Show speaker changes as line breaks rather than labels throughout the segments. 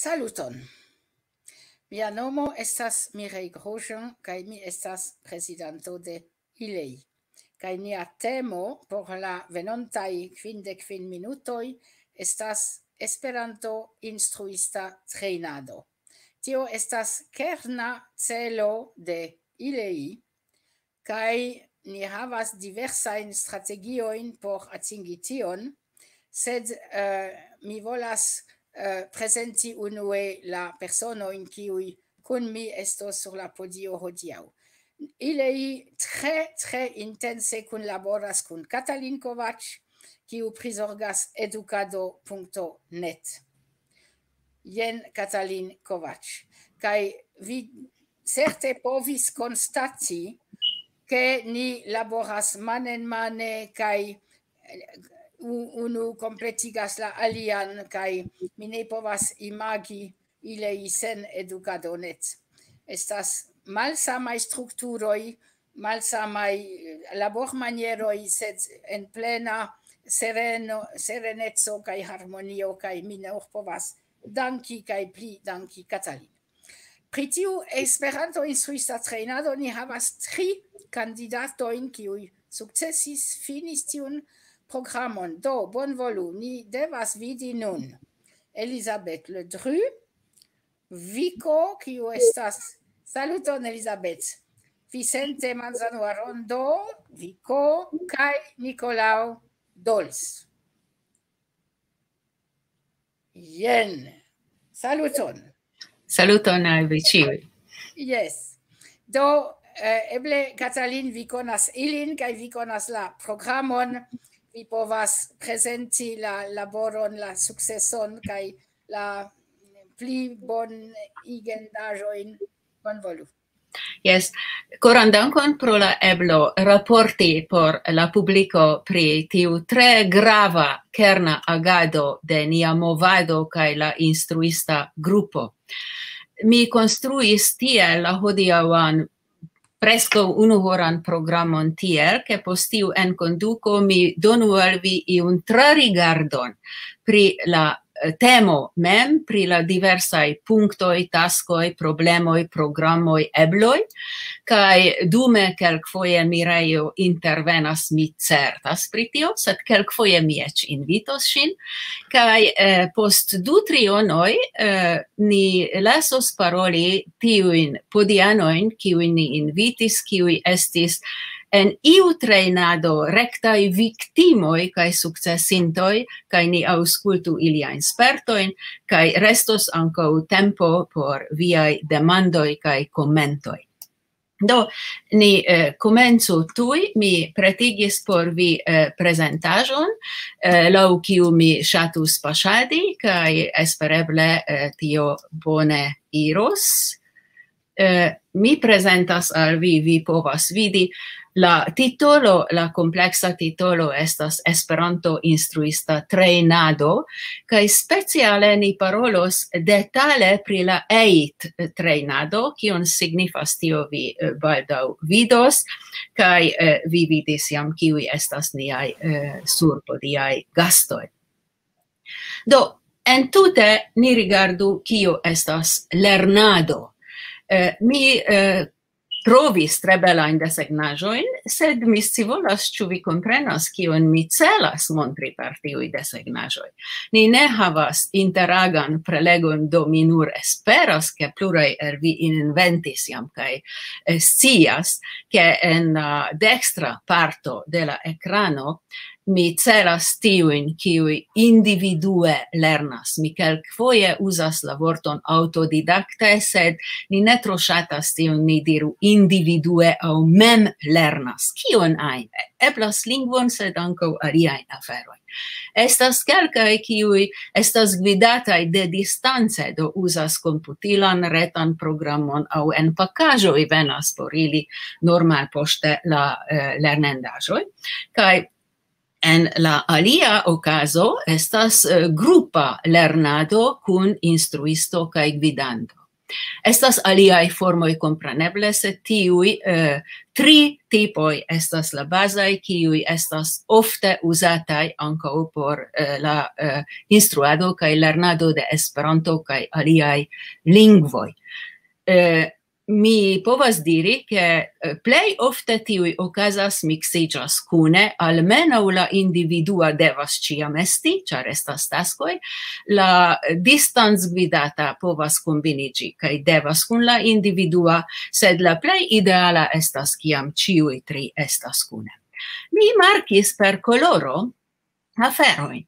Saluton! Mia nomo estas Mireille Grosjean, kaj mi estas presidanto de ILEI. Kaj nia temo por la venontai quindec fin minutoj estas Esperanto instruista treinado. Tio estas kerna celo de ILEI, kaj ni havas diversajn strategiojn por atingi tion, sed uh, mi volas eh, presenti unue la persona in cui con mi esto sur la podio hodiau. Ilei tre, tre intense kun laboras kun Katalin Kovac, kiu prisorgas educado.net. Jen Katalin Kovac. Kai vi certe povis constati che ni laboras manen mane kai unu completigas la alian kai mi ne povas imagi i sen edukadonec. Estas malsamaj strukturoj, malsamaj eh, labormanieroj, sed en plena sereno, sereneco kaj harmonio kaj mi ne povas danki kaj pli danki Katalin. Pri tiu Esperanto instruista trejnado ni havas tri kandidatojn kiuj sukcesis finis tiun programon. Do, bonvolu, ni devas vidi nun. Elisabeth Ledru, Vico, kiu estas... Saluton, Elisabeth. Vicente Manzano Arondo, Vico, kai Nicolau Dols. Jen. Saluton.
Saluton al vi.
Yes. Do eh, eble Katalin vi konas ilin kai vi konas la programon vi povas presenti la laboron, la successon, kai la pli bon igendajoin bonvolu.
Yes, coran dankon pro la eblo raporti por la publico pri tiu tre grava kerna agado de nia movado kaj la instruista grupo. Mi construis tie la hodiaŭan presco unu horan programon tiel, che postiu en conduco mi donu al vi iun trarigardon pri la temo mem pri la diversai punctoi, taskoi, problemoi, programmoi, ebloi, kai dume kelkfoje Mireio intervenas mi certas pri tio, sed kelkfoje mi ec invitos shin, kai eh, post du trionoi eh, ni lesos paroli tiuin podianoin, kiuin ni invitis, kiui estis en iu treinado rectai victimoi cae successintoi, cae ni auscultu ilia inspertoin, cae restos anco tempo por viai demandoi cae commentoi. Do, ni eh, comenzu tui, mi pretigis por vi eh, presentajon, eh, lau kiu mi shatus pasadi, cae espereble eh, tio bone iros eh, mi presentas al vi, vi povas vidi, la titolo, la complexa titolo estas Esperanto instruista treinado, kai speciale ni parolos detale pri la EIT treinado, kion signifas tio vi eh, baldau vidos, kai eh, vi vidis jam kiwi estas niai eh, surpodiai gastoi. Do, en tute ni rigardu kio estas lernado Eh, mi eh, trovis tre belajn desegnaĵojn, sed mi scivolas ĉu vi comprenas, kion mi celas montri per tiui desegnaĵoj. Ni ne havas interagan prelegon, do mi nur esperas, ke plurai er vi inventis jam kaj eh, scias, ke en la dextra parto de la ekrano mi celas tiuin kiui individue lernas. Mi kelkfoje usas la vorton autodidacte, sed ni ne tro shatas tiun ni diru individue au mem lernas. Kion ain? Eblas lingvon, sed anco ariain aferojn. Estas kelkai, kiui estas gvidatai de distance, do usas computilan retan programon au en pakaĵoj venas por ili normal poste la eh, uh, lernendajoi. Kai En la alia ocaso estas uh, grupa lernado kun instruisto kaj gvidanto. Estas aliaj formoj kompreneble, se tiuj uh, tri tipoj estas la bazaj, kiuj estas ofte uzataj ankaŭ por uh, la uh, instruado kaj lernado de Esperanto kaj aliaj lingvoj. Uh, mi povas diri che eh, plei ofte tiui ocasas mixigas cune, almenau la individua devas ciam esti, char estas tascoi, la distanz guidata povas combinigi, cae devas cun la individua, sed la plei ideala estas ciam ciui tri estas cune. Mi marcis per coloro aferoin,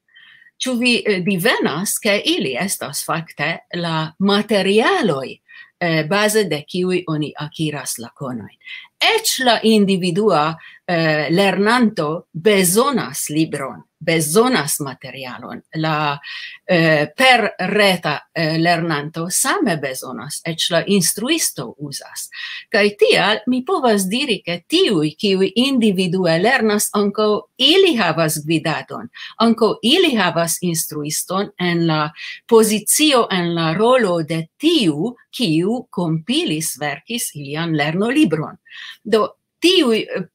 Ciu vi eh, divenas che ili estas fakte la materialoi eh, base de kiui oni akiras la konoin. Ech la individua eh, lernanto bezonas libron bezonas materialon. La eh, per reta eh, lernanto same bezonas, ec la instruisto usas. Kai tial mi povas diri che tiui kiui individue lernas anco ili havas gvidadon, anco ili havas instruiston en la pozicio en la rolo de tiu kiu compilis verkis ilian lerno libron. Do tiui eh,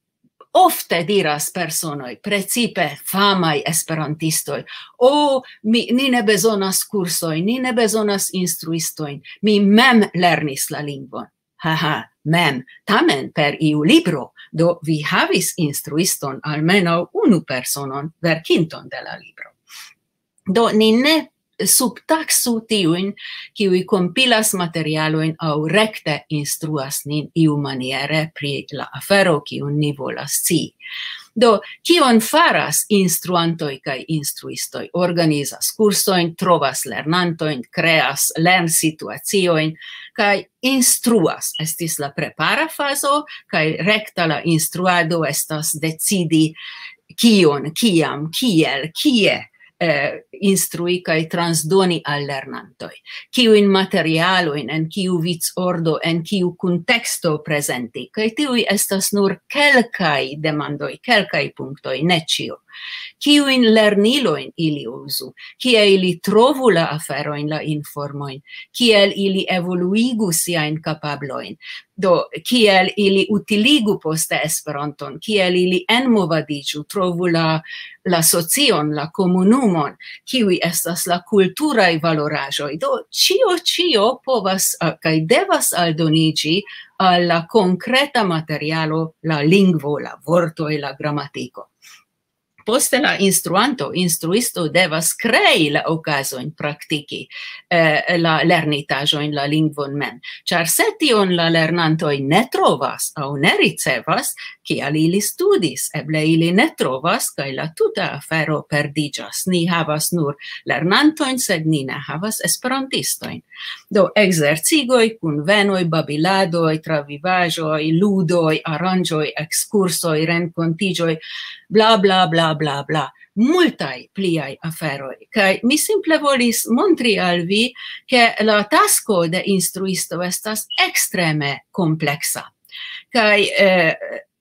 ofte diras personoi, precipe famai esperantistoi, o mi, ni ne bezonas cursoi, ni ne bezonas instruistoin, mi mem lernis la lingvon. Haha, mem, tamen per iu libro, do vi havis instruiston almeno unu personon verkinton de la libro. Do ni ne subtaxu tiuin, kiui compilas materialoin au recte instruas nin iu maniere pri la afero, kiun ni volas ci. Do, kion faras instruantoi kai instruistoi? Organizas kursojn, trovas lernantoin, creas lern lernsituaciojn kai instruas. Estis la prepara fazo kai recta la instruado estas decidi kion, kiam, kiel, kie eh, instrui kai transdoni al lernantoi. Kiu in materialo in en kiu vic ordo en kiu contexto presenti kai tiui estas nur kelkai demandoi kelkai punktoi ne cio kiuin lerniloin ili usu, kie ili trovu la aferoin, la informoin, kiel ili evoluigu siain capabloin, do kiel ili utiligu poste Esperanton, kiel ili enmovadigu? trovu la, la socion, la comunumon, kiui estas la culturae valorajoi. Do, cio, cio povas, kai devas aldonigi alla concreta materialo, la lingvo, la vorto e la grammatico poste la instruanto, instruisto devas crei la ocasoin praktiki eh, la lernitajoin, la lingvon mem. Char se tion la lernantoi ne trovas au ne ricevas, kial ili studis, eble ili ne trovas, kai la tuta afero perdigas. Ni havas nur lernantoin, sed ni ne havas esperantistoin. Do, exercigoi, convenoi, babiladoi, travivajoi, ludoi, aranjoi, excursoi, rencontigioi, bla bla bla bla bla multai pliai aferoi kai mi simple volis montri al vi che la tasco de instruisto estas extreme complexa kai eh,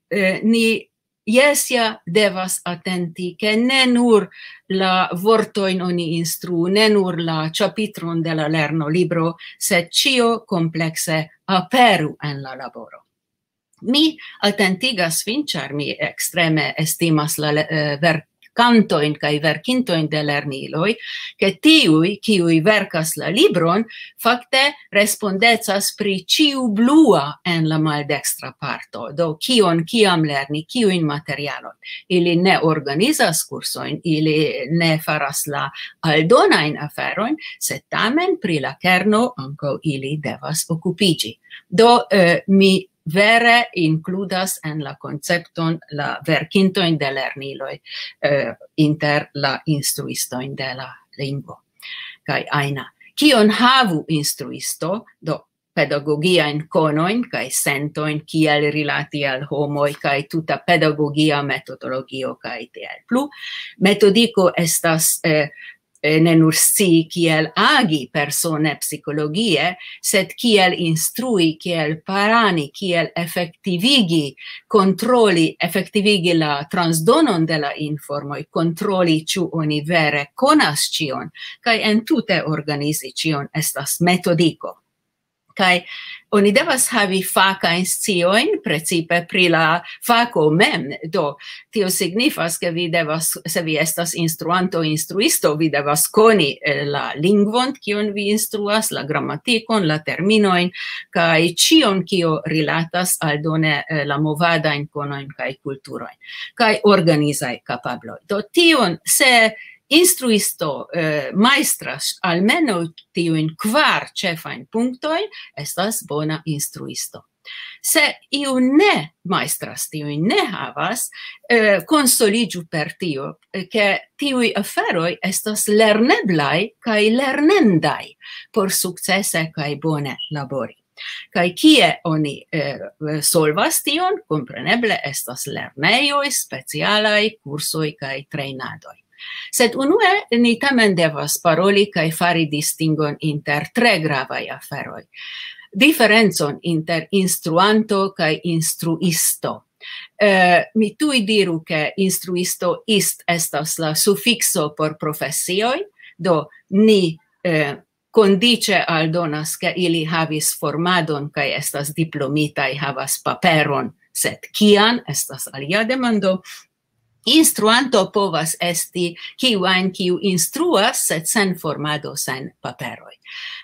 eh, ni Iesia devas attenti che ne nur la vorto in oni instru, ne nur la chapitron de la lerno libro, se cio complexe aperu en la laboro. Mi autentigas vin, char mi extreme estimas la eh, vercantoin cae vercintoin de lerniloi, che tiui, ciui vercas la libron, facte respondezas pri ciu blua en la maldextra parto, do cion ciam lerni, ciuin materialon. Ili ne organizas cursoin, ili ne faras la aldonain aferoin, se tamen pri la kerno anco ili devas occupigi. Do eh, mi vere includas en la concepton la verkintoin de lerniloi eh, inter la instruisto in de la lingvo. kai aina, kion havu instruisto, do pedagogia in conoin kai sentoin kiel rilati al homo kai tuta pedagogia metodologio kai tiel plu metodico estas eh, eh, ne nur sci kiel agi persone psicologie, sed kiel instrui, kiel parani, kiel effektivigi, kontroli, effektivigi la transdonon de la informoi, controlli ciu oni vere conas cion, cae entute organizi cion estas metodico kai oni devas havi faca inscioin, precipe pri la faco mem, do tio signifas ke vi devas, se vi estas instruanto instruisto, vi devas coni eh, la lingvon, kion vi instruas, la grammaticon, la terminoin, kai cion kio rilatas al done eh, la movada in konoin kai kulturoin kai organizai kapablo Do tion, se instruisto eh, maestras almeno tiuin kvar cefain punctoi estas bona instruisto. Se iu ne maestras tiui ne havas, eh, consoligiu per tio, eh, che tiu aferoi estas lerneblai cae lernendai por successe cae bone labori. Kai kie oni eh, solvas tion, compreneble estas lerneioi, specialai, kursoi kai treinadoi. Sed unue ni tamen devas paroli kaj fari distingon inter tre gravaj aferoj. Diferencon inter instruanto kaj instruisto. Eh, mi tui diru che instruisto ist estas la suffixo por professioi, do ni eh, condice al donas che ili havis formadon kai estas diplomitai havas paperon sed kian estas alia demando instruanto povas esti kiu en kiu instruas, sed sen formado, sen paperoj.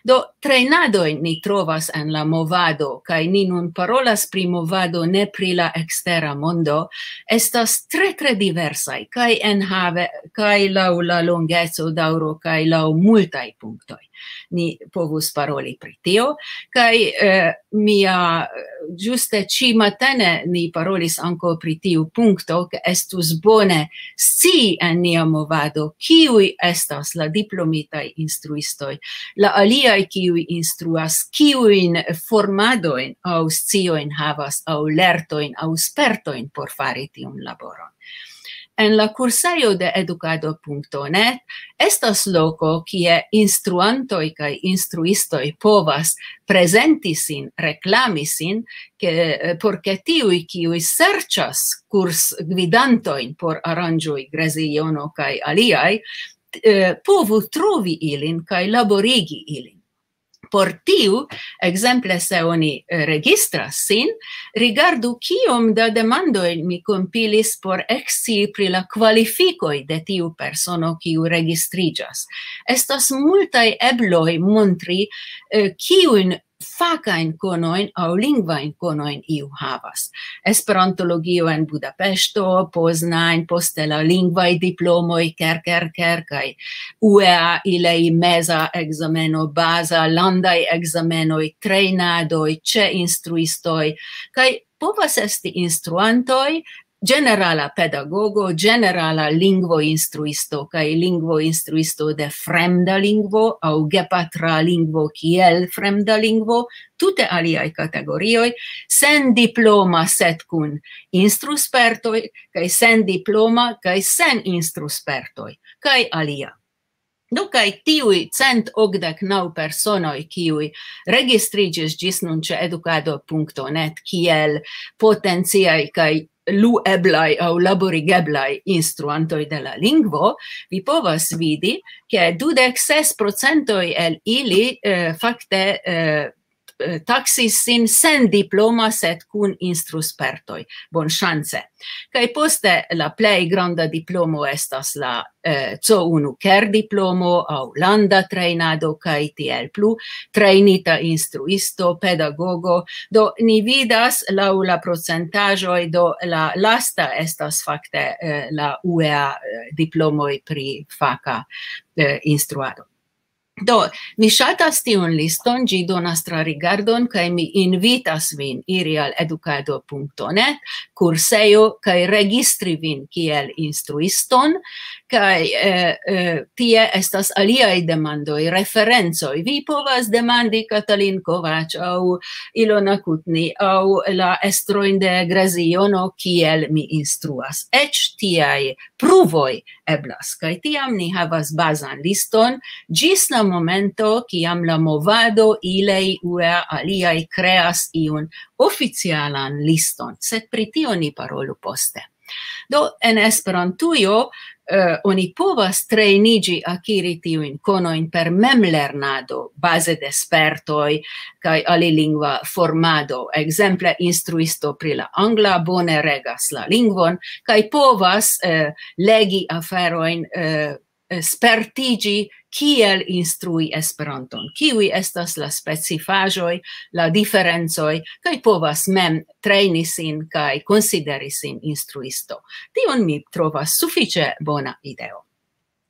Do treinado ni trovas en la movado, kaj ni nun parolas pri movado ne pri la ekstera mondo, estas tre tre diversaj, kaj enhave, kaj laŭ la longeco daŭro, kaj laŭ multaj punktoj ni povus paroli pri tio. Kai eh, mia giuste ci matene ni parolis anco pri tiu punto che estus bone si en nia movado, kiui estas la diplomitai instruistoi, la aliai kiui instruas, kiuin formadoin au scioin havas, au lertoin, au spertoin por fari tiun laboron en la cursaio de educado.net estas loco kie instruantoi kai instruistoi povas presenti sin, reklami sin, ke eh, por ke tiui kiui serchas kurs gvidantoin por aranĝoj Greziono kai aliai, eh, povu trovi ilin kai laborigi ilin por tiu, exemple se oni eh, registras sin, rigardu kiom da demandoi mi compilis por exi pri la qualificoi de tiu persono kiu registrijas. Estas multai ebloi montri eh, kiujn facain conoin au lingvain conoin iu havas. Esperantologio en Budapesto, Poznain, poste la lingvai diplomoi, ker, ker, ker, kai UEA ilei mesa exameno, baza, landai examenoi, i ce instruistoi, kai povas esti instruantoi, generala pedagogo, generala lingvo instruisto kai lingvo instruisto de fremda lingvo au gepatra lingvo kiel fremda lingvo, tute aliaj kategorioj, sen diploma sed kun instruspertoi, kai sen diploma kai sen instruspertoi, kai alia. Nu, kai tiui cent ogdek nau personoi kiui registrigis gis nun ce educado.net kiel potenziai kai lu eblai au laborigeblai instruantoi de la lingvo, vi povas vidi che dudec ses procentoi el ili eh, facte eh, taxis sin sen diploma sed kun bon chance. Kai poste la play granda diplomo estas la eh, co unu ker diplomo au landa trejnado kai tiel plu trainita instruisto pedagogo. Do ni vidas la la procentajo do la lasta estas fakte eh, la UEA eh, diplomo pri faka eh, instruado. Do, mi shatas tiun liston, gi donas tra rigardon, cae mi invitas vin iri al educado.net, curseio, cae registri vin kiel instruiston, cae eh, eh, tie estas aliai demandoi, referenzoi. Vi povas demandi Katalin Kovac, au Ilona Kutni, au la estroin de Graziono, kiel mi instruas. Ec tiai pruvoi eblas, kaj tiam ni havas bazan liston, gis momento kiam la movado ilei ue aliai creas iun oficialan liston, sed pritio ni parolu poste. Do, en Esperantujo, Uh, oni povas treinigi akiri tiujn konojn per memlernado, base de spertoi, kaj alilingva formado. Exemple, instruisto pri la angla bone regas la lingvon, kaj povas uh, legi aferojn uh, spertigi kiel instrui Esperanton, kiwi estas la specifajoi, la diferencoj, kaj povas mem trejni sin kaj konsideri sin instruisto. Tion mi trovas sufice bona ideo.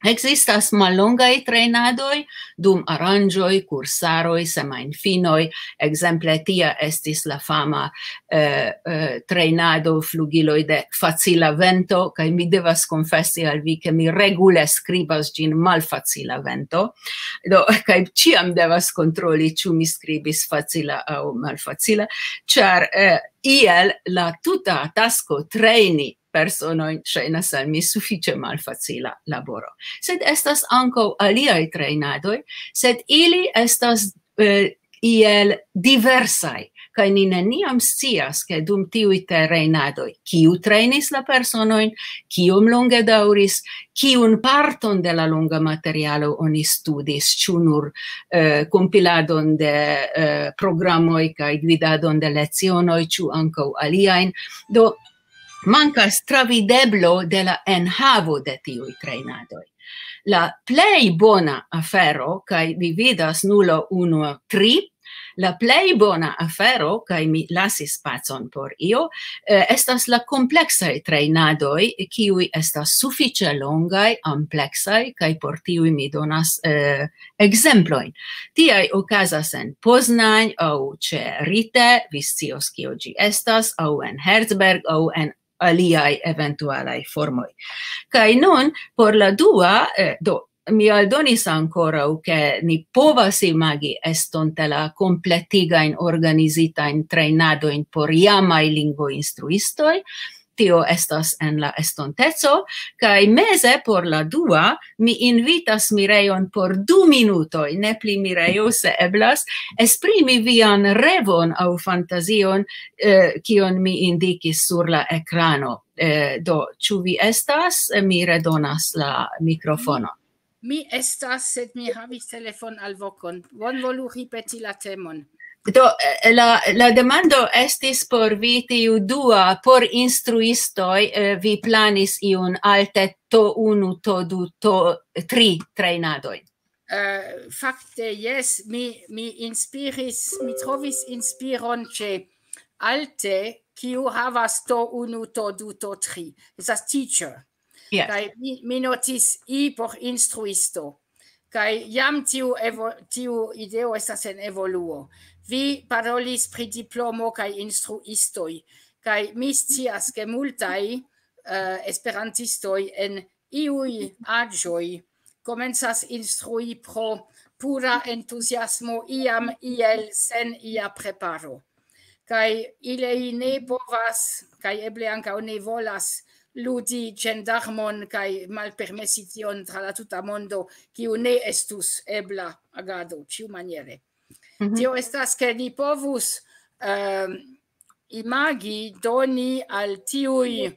Existas malongai trainadoi dum aranjoi, cursaroi, semainfinoi, exemple tia estis la fama eh, eh, trainado flugiloi de facila vento, cae mi devas confessi al vi che mi regule scribas gin malfacila vento, do, cae ciam devas controlli ciu mi scribis facila au malfacila, char eh, iel la tuta tasco traini personoin ŝajnas al mi suffice mal facila laboro. Sed estas anco aliaj trainadoi sed ili estas eh, iel diversai kai ni neniam scias ke dum tiui trejnadoj kiu trainis la personojn, kiom longe daŭris, kiun parton de la longa materialo oni studis, ĉu nur eh, kompiladon de eh, programoi kai gvidadon de lezionoi, ĉu ankaŭ aliajn. Do mancas travideblo de la enhavo de tiui trainadoi. La plei bona afero, cae vi vidas nulo 1, 3, la plei bona afero, cae mi lasis spacon por io, eh, estas la complexae trainadoi, kiui estas suffice longai, amplexai, cae por tiui mi donas eh, exemploin. Tiai ocasas en Poznań, au ce Rite, viscios kio gi estas, au en Herzberg, au en aliai eventualai formoi. Kai nun, por la dua, eh, do, mi aldonis ancora che ni povas imagi estonte la e trainado in por iamai lingvo instruistoi, tio estas en la estontezo kai meze por la dua mi invitas Mireion por du minutoj, ne pli Mirejo se eblas, esprimi vian revon au fantazion eh, kion mi indikis sur la ekrano. Eh, do, ĉu vi estas? Mi redonas la mikrofonon.
Mi estas, sed mi havis telefon al vokon volu ripeti la temon.
Do, eh, la, la demando estis por vi tiu dua, por instruistoi, eh, vi planis iun alte to unu, to du, to tri treinadoi.
Uh, fakte, yes, mi, mi inspiris, mi trovis inspiron ce alte, kiu havas to unu, to du, to tri. Esas teacher.
Yes.
Kai mi, mi notis i por instruisto. Kai jam tiu, evo, tiu ideo estas en evoluo vi parolis pri diplomo kaj instruistoj kaj mi scias ke multaj uh, esperantistoj en iuj aĝoj komencas instrui pro pura entuziasmo iam iel sen ia preparo kaj ili ne povas kaj eble ankaŭ ne volas ludi gendarmon kai malpermesi tion tra la tuta mondo kiu ne estus ebla agado ciu maniere. Mm -hmm. Tio estas che ni povus uh, imagi doni al tiui uh,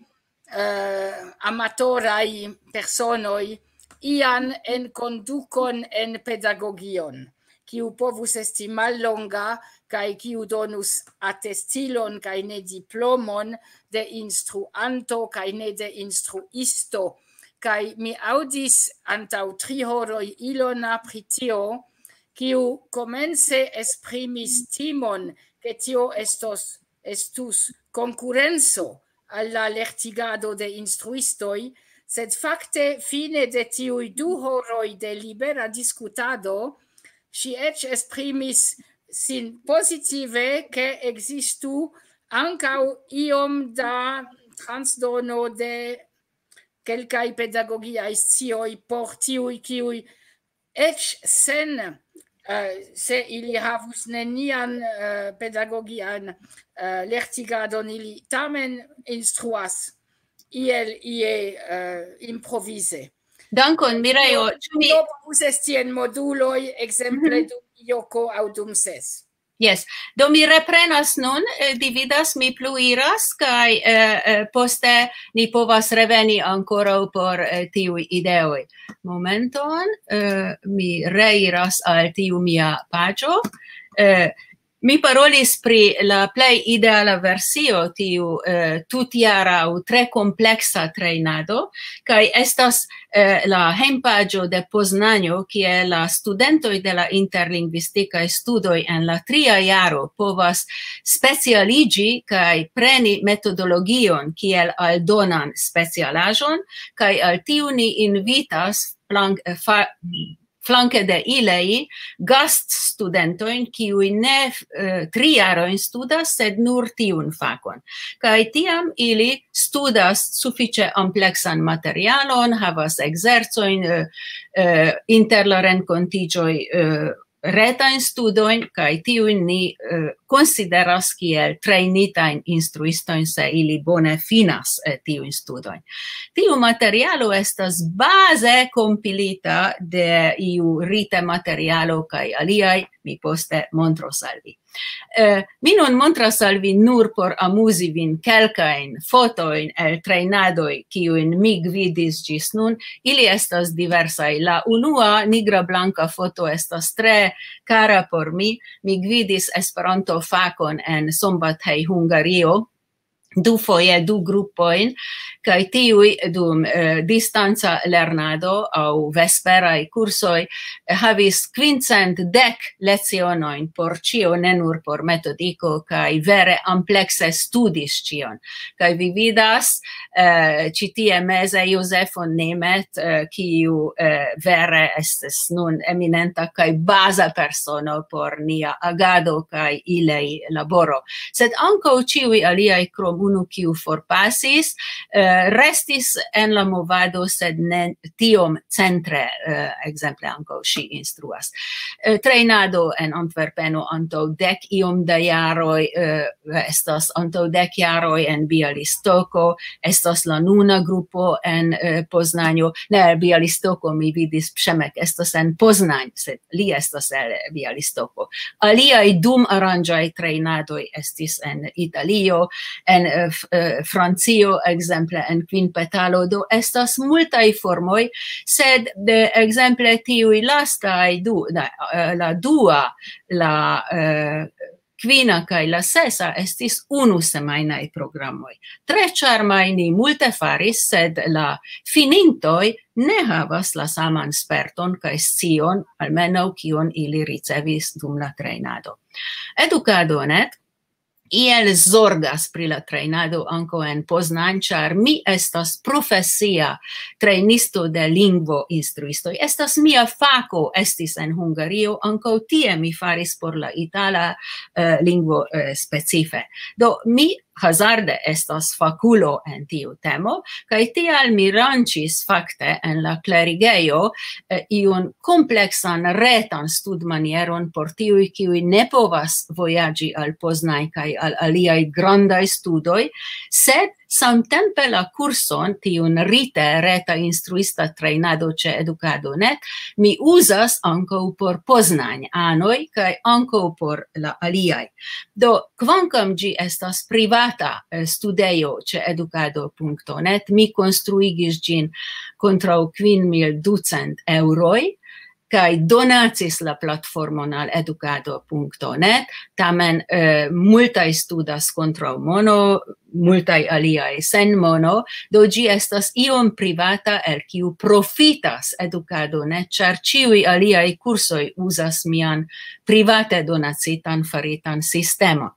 eh, amatorai personoi ian en conducon en pedagogion kiu povus esti mallonga kaj kiu donus atestilon kaj ne diplomon de instruanto kaj ne de instruisto kaj mi audis antaŭ tri horoj Ilona pri tio kiu comence esprimis timon che tio estos estus concurenzo alla lertigado de instruistoi, sed facte fine de tiui du horoi de libera discutado, si ec esprimis sin positive che existu ancau iom da transdono de quelcae pedagogiae scioi por tiui kiui ec sen Eh, se ili havus nenian eh, pedagogian eh, lertigadon, ili tamen instruas iel ie improvise.
Dankon, Mireo.
Ĉu mi povus esti en moduloj, ekzemple mhm. dum joko aŭ dum ses?
Yes, do mi reprenas nun, eh, dividas, mi pluiras, kai eh, eh, poste ni povas reveni ancora por eh, tiui ideoi. Momenton, eh, mi reiras al tiu mia pagio, eh, Mi parolis pri la plei ideala versio tiu eh, tutiara u tre complexa trejnado kai estas eh, la hejmpaĝo de Poznanjo kie la studento de la interlingvistikaj studoj en la tria jaro povas specialigi kai preni metodologion kiel aldonan specialajon kai al tiu ni invitas plank, eh, fa, flanke de ilei gast studentojn kiuj ne uh, tri studas, sed nur tiun fakon. kai tiam ili studas sufiĉe ampleksan materialon, havas ekzercojn uh, eh, uh, eh, inter la renkontiĝoj uh, retajn studojn kaj tiujn ni uh, consideras kiel instruisto in se ili bone finas eh, tiuin studoin. Tiu materialo estas base compilita de iu rite materialo kai aliai, mi poste montro salvi. vi. Eh, mi non montra salvi nur por amusi vin kelkain fotoin el trainadoi kiuin mi gvidis gis nun, ili estas diversai. La unua nigra blanca foto estas tre cara por mi, mi gvidis Esperanto fákon en Szombathelyi Hungario, du foie du gruppoin kai tiui dum eh, distanza lernado au vesperai kursoi eh, havis quincent dec lezionoin por cio ne nur por metodico kai vere amplexe studis cion. Kai vi vidas eh, citie mese Josefon Nemet eh, kiu eh, vere estes nun eminenta kai baza persono por nia agado kai ilei laboro. Sed anco ciui aliai krom unu kiu forpasis uh, restis en la movado sed ne tiom centre exemple anko si instruas treinado en Antwerpeno anto dec iom da jaroi uh, estas anto dec jaroi en Bialistoko estas la nuna grupo en uh, Poznanio ne Bialistoko mi vidis psemek estas en Poznań sed li estas el Bialistoko aliai dum aranjai treinadoi estis en Italio en Eh, Eh, Francio exemple en quin petalo. Do estas multaj formoj sed de exemple tiuj lastaj du na, eh, la dua la eh, quina kai la sesa estis unu semainai programoi Tre charmai ni multe faris, sed la finintoi ne havas la saman sperton kai scion, almeno kion ili ricevis dum la treinado. Educado net, iel zorgas pri la trainado anco en Poznan, char mi estas profesia trainisto de lingvo instruisto. Estas mia faco estis en Hungario, anco tie mi faris por la itala uh, lingvo uh, specife. Do mi hazarde estas faculo en tiu temo, kai tial mi rancis fakte en la clerigeio eh, iun kompleksan retan studmanieron por tiui kiui ne povas voyagi al poznai kai al aliai grandai studoi, sed samtempe la curson, tiun rite reta instruista trainado ce educado net mi uzas anco por poznań anoi, kaj anco por la aliai. do kvankam gi estas privata eh, studeio ce educado.net mi construigis gin kontraŭ 5.200 euroi, kai donacis la platformon al educado.net tamen eh, multa studas contra mono multai aliai sen mono, do gi estas iom privata el kiu profitas educado, ne? Char ciui aliai cursoi usas mian private donacitan faritan sistema.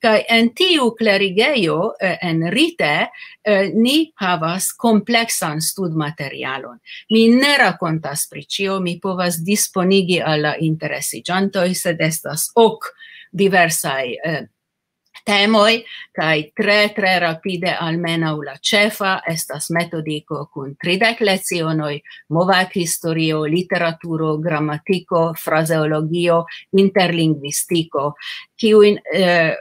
Kai en tiu clerigeio, eh, en rite, eh, ni havas complexan stud materialon. Mi ne racontas pri cio, mi povas disponigi alla interesigiantoi, sed estas ok diversai eh, temoi, kai tre tre rapide almena la cefa estas metodico kun tridec lezionoi, movac historio, literaturo, grammatiko fraseologio, interlinguistico, qui eh,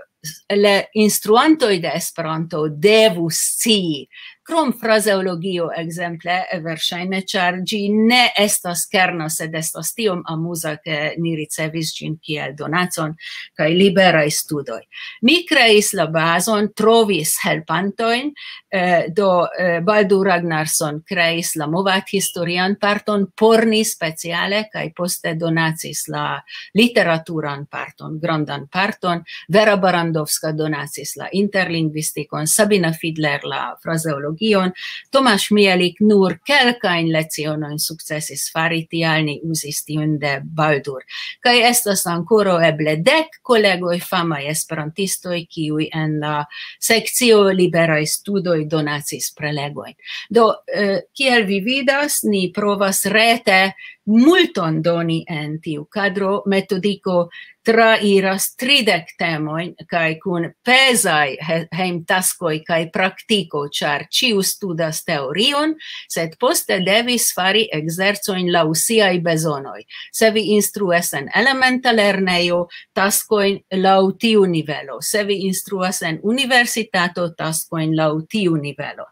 le instruantoi de Esperanto devus scii, Crom fraseologio exemple verŝajne ĉar ĝi ne estas kerno sed estas tiom amuza ke ni ricevis ĝin kiel donacon kaj liberaj studoj. Mi kreis la bazon, trovis helpantojn, eh, do eh, Baldur Ragnarsson kreis la movat historian parton por ni speciale kaj poste donacis la literaturan parton, grandan parton, Vera Barandovska donacis la interlingvistikon, Sabina Fidler la fraseologio psikologion, Tomas Mielik nur kelkain lecionojn successis fari, tial ni uzis tiun de Baldur. Kaj estas ancora eble dec kolegoj famai esperantistoi kiuj en la sekcio liberaj studoj donacis prelegojn. Do, eh, kiel vi vidas, ni provas rete multon doni en tiu cadro metodico trairas tridec temoin kai kun pesai heim taskoi kai praktiko char ciu studas teorion sed poste devis fari exerzo in lausiai bezonoi se vi instruas en elementa lernejo taskoin la tiu nivelo. Se vi instruas en universitato taskoin la tiu nivelo.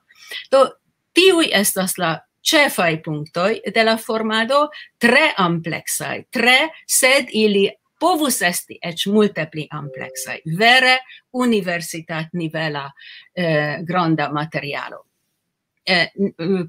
Do tiui estas la cefai punctoi de la formado tre amplexai, tre, sed ili povus esti ec multe pli amplexai, vere universitat nivela eh, granda materialo eh,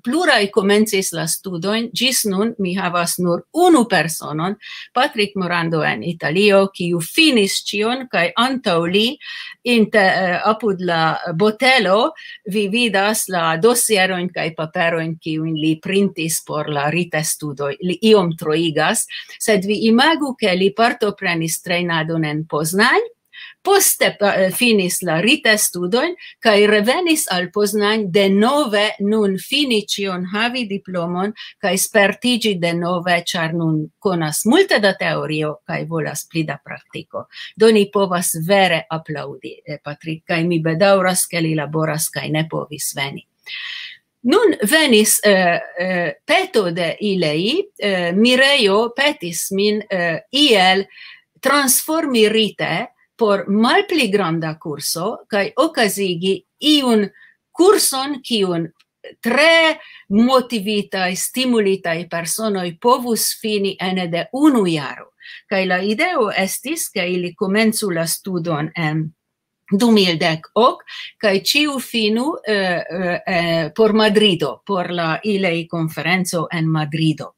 plurai comencis la studoin, gis nun mi havas nur unu personon, Patrick Morando en Italio, kiu finis cion, kai antau li, inter, eh, apud la botelo, vi vidas la dossieroin kai paperoin kiuin li printis por la rite studoi, li iom troigas, sed vi imagu ke li partoprenis treinadon en Poznań, poste eh, finis la rite studoin, cae revenis al Poznań denove nun fini cion havi diplomon cae spertigi de denove char nun conas multe da teorio cae volas pli da practico. Doni povas vere aplaudi eh, Patrik cae mi bedauras, che li laboras cae ne povis veni Nun venis eh, eh, peto de ilei, eh, Mireio petis min eh, iel transformi rite por malpli granda curso kai okazigi iun curson kiun tre motivita e motivitaj, i personoi povus fini ene de unu jaro. kai la ideo estis, ke ili komencu la studon en 2010 ok, kai ciu finu eh, eh, eh, por Madrido, por la ilei conferenzo en Madrido.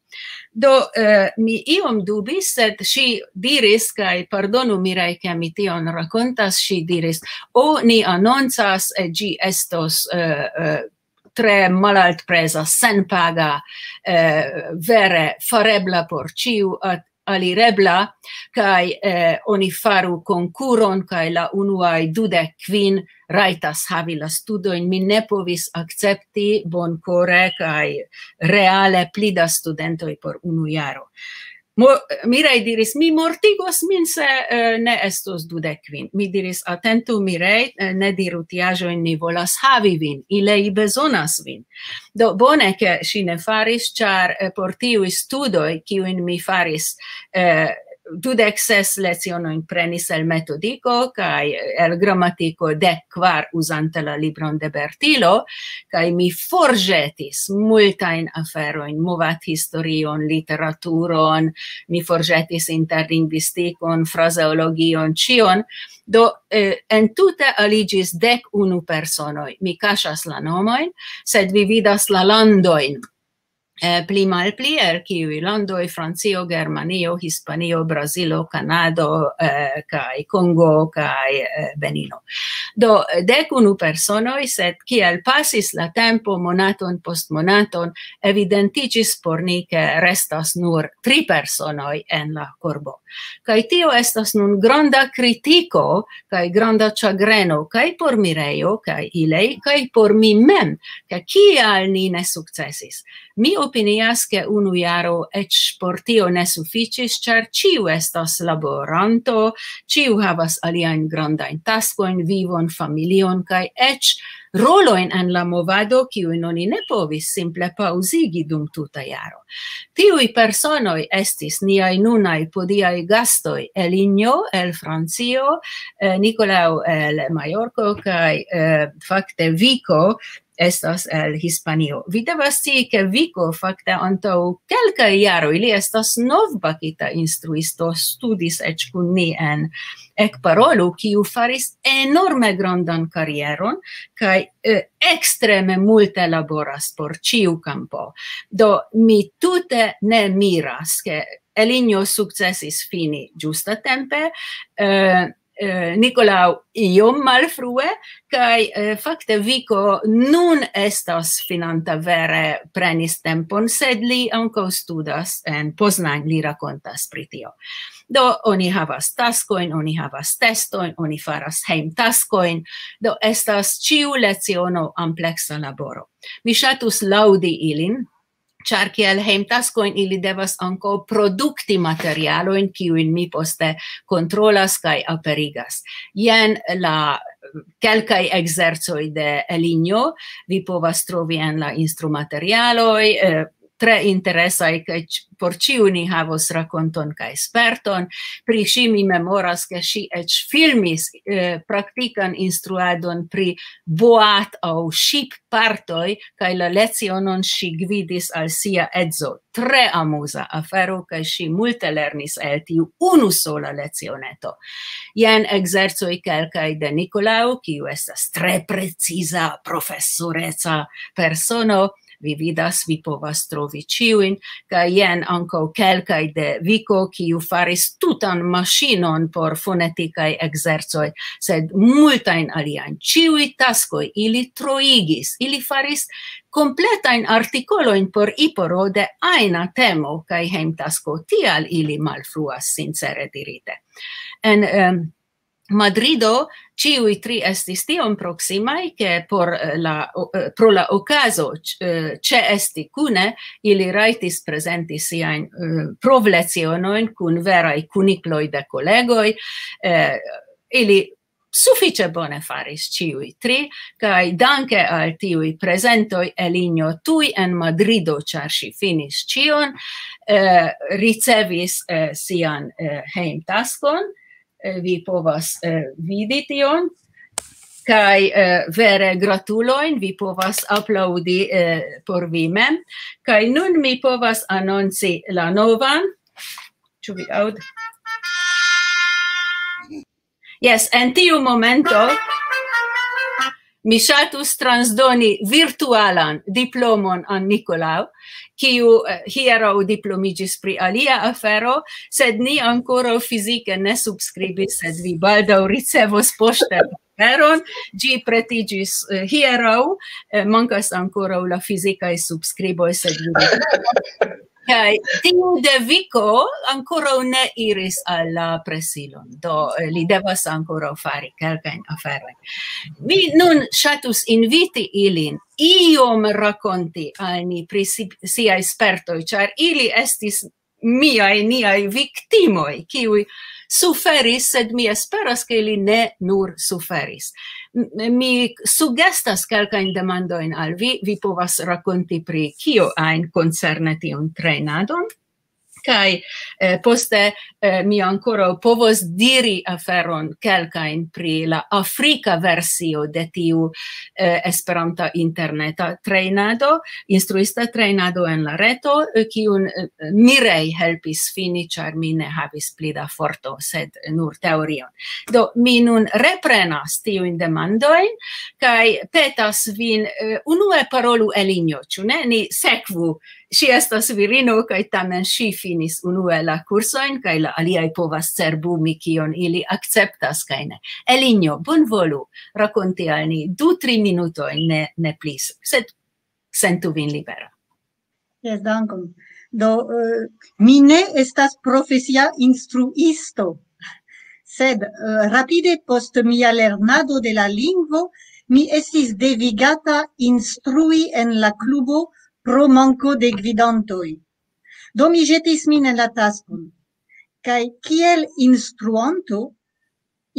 Do eh, mi iom dubis, sed si diris, kai pardonu mirai, che mi tion racontas, si diris, o ni annonsas, e eh, gi estos eh, eh, tre malalt presa, sen paga, eh, vere farebla por ciu, at alirebla kai eh, oni faru konkuron kai la unuaj dude kvin raitas havi la studojn. Mi ne povis akcepti bonkore kai reale plida studentoi por unu jaro. Mo, Mirei diris, mi mortigos min se uh, ne estos dudek vin. Mi diris, atentu Mirei, eh, ne diru tiajoin, ni volas havi vin, ilei bezonas vin. Do, bone che si ne faris, char eh, por tiui studoi, kiuin mi faris, uh, dudek ses lecionojn prenis el metodico kai el grammatico de kvar usante la libron de Bertilo kai mi forgetis multa in afero in movat historion, literaturon, mi forgetis interlingvistikon, fraseologion cion. Do eh, entute aligis dec unu personoi. Mi casas la nomoin sed vi vidas la landoin eh, pli mal pli er qui lando e Francio, Germanio, Hispanio, Brasilo, Canado, eh, kai Congo, kai eh, Benino. Do, dec unu personoi, set kiel pasis la tempo monaton post monaton, evidentigis por ni che restas nur tri personoi en la corbo. Kai tio estas nun granda critico, kai granda chagreno, kai por Mireio, kai ilei, kai por mi mem, ca kial ni ne successis. Mi opinias che unu iaro ec sportio ne sufficis, char ciu estas laboranto, ciu havas alian grandain taskoin, vivon, familion, cae ec roloin en la movado kiuin oni ne povis simple pausigi dum tuta iaro. Tiui personoi estis niai nunai podiai gastoi Eligno, el Francio, eh, Nicolau el Mallorco, kai eh, fakte Vico, estas el Hispanio. Vi devas scii, ke Vico fakte antaŭ kelkaj iaro, li estas novbakita instruisto, studis ec kun ni en Ekparolu, kiu faris enorme grandan karieron kaj eh, ekstreme multe laboras por ciu kampo. Do mi tute ne miras, ke Elinio sukcesis fini giusta tempe, eh, eh, Nicolau iom malfrue, kai eh, fakte Vico nun estas finanta vere prenis tempon, sed li anco studas en Poznań, li racontas pritio. Do oni havas taskoin, oni havas testoin, oni faras heim taskoin, do estas ciu leziono amplexa laboro. Mi shatus laudi ilin, char kiel hejmtaskojn ili devas anko produkti qui in mi poste kontrolas kaj aperigas. Jen la kelkaj ekzercoj de Elinjo, vi povas trovi en la instrumaterialoj, eh, tre interesa e che por ci uni havos raconton ca esperton Pri si mi memoras, che si ec filmis eh, practican instruadon pri boat au ship partoi, ca la lezionon si gvidis al sia edzo. Tre amusa afero, ca si multe lernis el tiu unu sola lezioneto Ien exerzoi calcai de Nicolau, kiu estas tre precisa professoreza persono, vi vidas vi povas trovi ciuin, ca jen anco quelcae de Vico, ciu faris tutan machinon por foneticae exerzoi, sed multain alian. Ciui tascoi ili troigis, ili faris completain articoloin por iporo de aina temo cae heimtasco, tial ili malfruas sincere dirite. En um, Madrido ciui tri estis tion proximai che por eh, la eh, pro la ocaso eh, ce esti cune ili raitis presenti siain uh, provlezionoin cun verai cunicloi de collegoi eh, ili suffice bone faris ciui tri, cae danke al tiui presentoi Elinio tui en Madrido, char si finis cion, eh, ricevis eh, sian eh, heim taskon, Eh, vi povas eh, vidi tion kai eh, vere gratuloin vi povas aplaudi por vi mem kai nun mi povas anonci la novan. Ĉu vi aŭd? Yes, en tiu momento mi ŝatus transdoni virtualan diplomon al Nikolao, kiu eh, hiero diplomigis pri alia afero, sed ni ancora fizike ne subscribis, sed vi baldaŭ ricevos poste aferon. gi pretigis eh, hiero, eh, mancas ancora la fizikaj subscriboi, sed vi Kai tiu de Vico ancora ne iris alla presilon, do eh, li devas ancora fari kelkajn aferojn. Mi nun ŝatus inviti ilin iom rakonti al ni pri siaj spertoj, ĉar ili estis miaj niaj viktimoj, kiuj suferis, sed mi esperas, ke ili ne nur suferis mi sugestas kelkajn demandojn al vi, vi povas rakonti pri kio ein koncerne tion trejnadon kai eh, poste eh, mi ancora povos diri aferon kelkain pri la afrika versio de tiu eh, esperanta interneta treinado instruista treinado en la reto eh, kiun eh, mirei helpis fini char mi ne havis pli da forto sed nur teorion. Do mi nun reprenas tiu in demandojn kai petas vin eh, unue parolu elinio ĉu ne? Ni sekvu Si estas virino, kaj tamen si finis unue la kursoin, kaj la aliaj povas cerbumi kion ili acceptas, kaj ne. Elinio, bonvolu, rakonti al ni du, tri minutoin, ne, ne plis, sed sentu vin libera.
Yes, dankon. Do, uh, mi ne estas profesia instruisto, sed uh, rapide post mia lernado de la lingvo, mi estis devigata instrui en la clubo pro manco de gvidantoi. Do mi jetis min en la taskon Kai kiel instruanto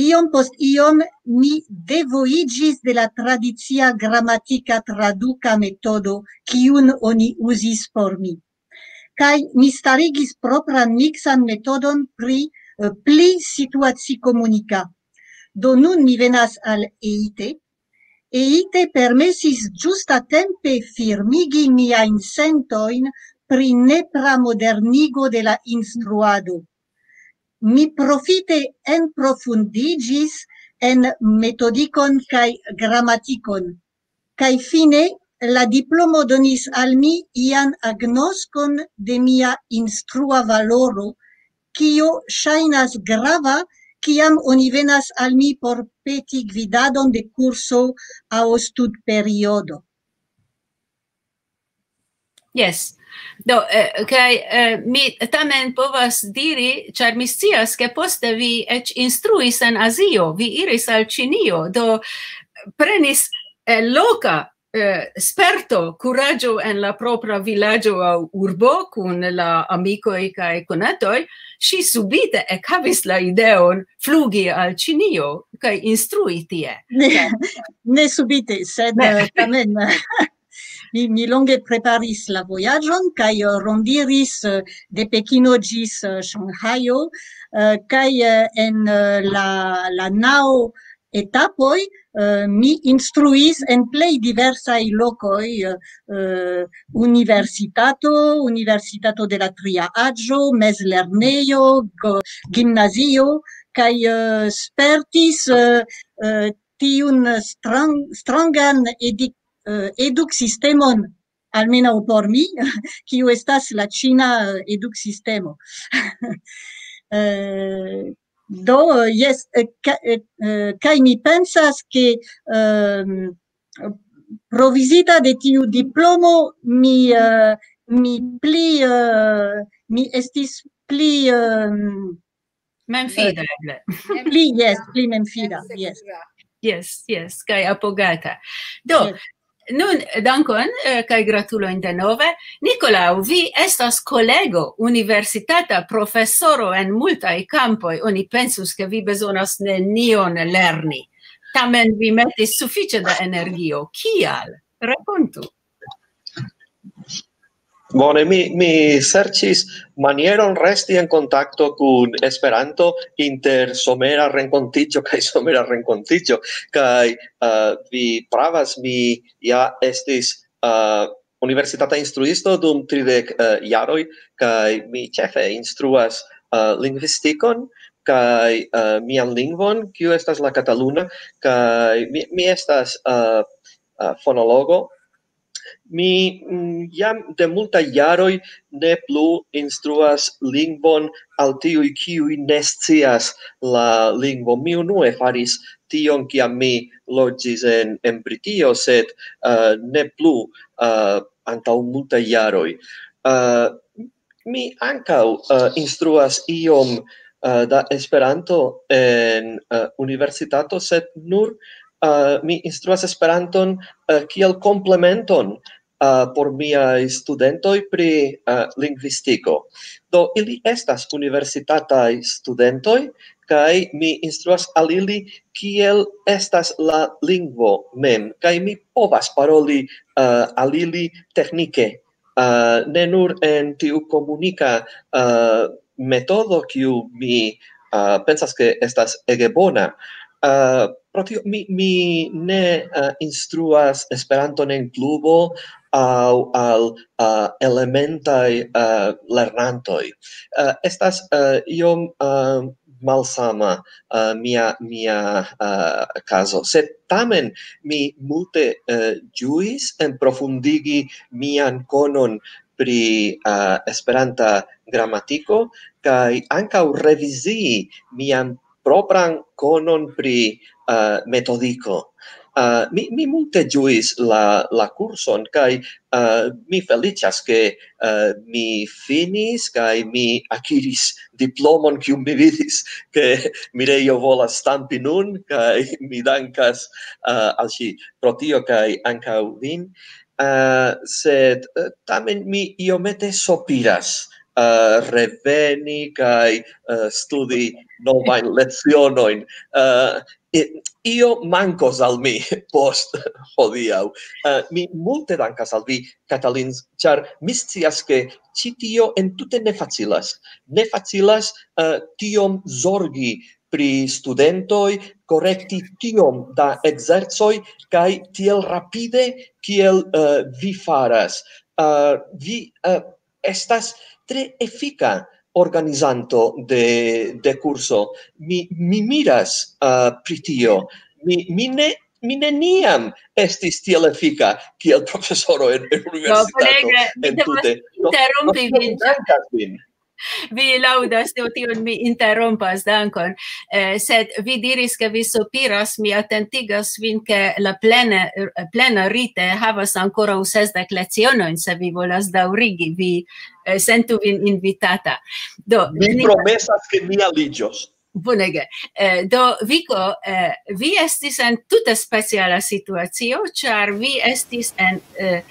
iom post iom mi devoigis de la tradizia grammatica traduca metodo kiun oni usis por mi. Kai mi starigis propran mixan metodon pri uh, pli situaci comunica. Do nun mi venas al EIT, Eite permesis ĝustatempe firmigi mia insentoin pri nepra modernigo de la instruado. Mi profite en profundigis en metodicon kai grammaticon. Kai fine la diplomo donis al mi ian agnoscon de mia instrua valoro, kio shainas grava kiam oni venas al mi por peti gvidadon de curso au stud periodo.
Yes. Do, eh, kaj eh, mi tamen povas diri, char mi scias, che poste vi ec instruis en Azio, vi iris al Cinio, do prenis eh, loca eh, sperto curaggio en la propria villaggio au urbo con la amicoi kai conatoi si subite e cavis la ideon flugi al Cinio kai instrui tie.
Ne, ne subite sed eh, tamen mi, mi longe preparis la voyagion kai rondiris eh, de Pekino gis eh, Shanghaio kai en la la nao etapoi uh, mi instruis en plei diversai locoi uh, universitato universitato de la tria agio, mes lerneio, gimnasio, kai uh, spertis tiun strang, strangan edik, eduk sistemon almeno por mi kiu estas la Cina eduk sistemo. Do, yes kai mi pensas, ke provizita de tiu diplomo mi uh, mi pli uh, mi estis pli um,
memfida
pli yes pli memfida yes
yes yes kai apogata. Do yes. Nun, dankon, eh, kai gratuloin de nove. Nicolau, vi estas collego, universitata professoro en multai campoi. Oni pensus che vi besonas ne nion lerni. Tamen vi metis suffice da energio. Kial? Racontu.
Bone, mi, mi sercis manieron resti en contacto kun Esperanto inter somera renkontigio kaj somera renkontigio kaj uh, eh, vi pravas mi ja estis uh, universitata instruisto dum 30 uh, eh, jaroj kaj mi ĉefe instruas uh, lingvistikon kaj uh, mian lingvon kiu estas la kataluna kaj mi, mi estas uh, uh, fonologo mi mm, jam de multa jaroj ne plu instruas lingvon al tiuj kiuj ne scias la lingvo. Mi unue faris tion kiam mi loĝis en en Britio, sed uh, ne plu uh, antaŭ multaj jaroj. Uh, mi ankaŭ uh, instruas iom uh, da Esperanto en uh, universitato, sed nur uh, mi instruas Esperanton uh, kiel komplementon uh, eh, por miaj studentoj pri uh, lingvistiko. Do ili estas universitataj studentoj kai mi instruas al ili kiel estas la lingvo mem kai mi povas paroli uh, al ili teknike uh, ne nur en tiu komunika uh, metodo kiu mi uh, pensas ke estas ege bona Uh, pro tio, mi, mi ne uh, instruas esperanto en klubo au al eh, uh, elementai uh, lernantoi. Uh, estas uh, iom uh, malsama uh, mia mia uh, caso se tamen mi multe uh, juis en profundigi mian conon pri uh, esperanta gramatiko kaj ankaŭ revizii mian propran conon pri uh, metodico. Uh, mi, mi multe juis la, la curson, kai uh, eh, mi felicias che uh, mi finis, kai mi acquiris diplomon cium mi vidis, che Mireio volas stampi nun, kai mi dankas uh, al si pro tio, kai anca vin, uh, sed uh, tamen mi iomete sopiras uh, reveni kai uh, eh, studi nova lecionoin uh, eh, io mancos al mi post hodiau. Uh, mi multe dankas al vi, Catalin, char mi scias che citio en entute ne facilas. Ne facilas uh, tiom zorgi pri studentoi, correcti tiom da exerzoi, kai tiel rapide kiel uh, vi faras. Uh, vi uh, estas tre efika organizanto de de curso mi mi miras uh, pri tio mi mi ne mi neniam estis tiel efika kiel profesoro en, en universitato.
No, colega, mi devas interrompi vin. vi laudas tio tion mi interrompas dankon. Eh, sed vi diris ke vi sopiras mi atentigas vin ke la plena eh, plena rite havas ancora sesdek lecionojn se vi volas daŭrigi vi eh, sentu vin invitata.
Do mi ni... promesas ke mi aligios
Bonege. Eh, do, Vico, eh, vi estis en tuta speciala situatio, char vi estis en eh,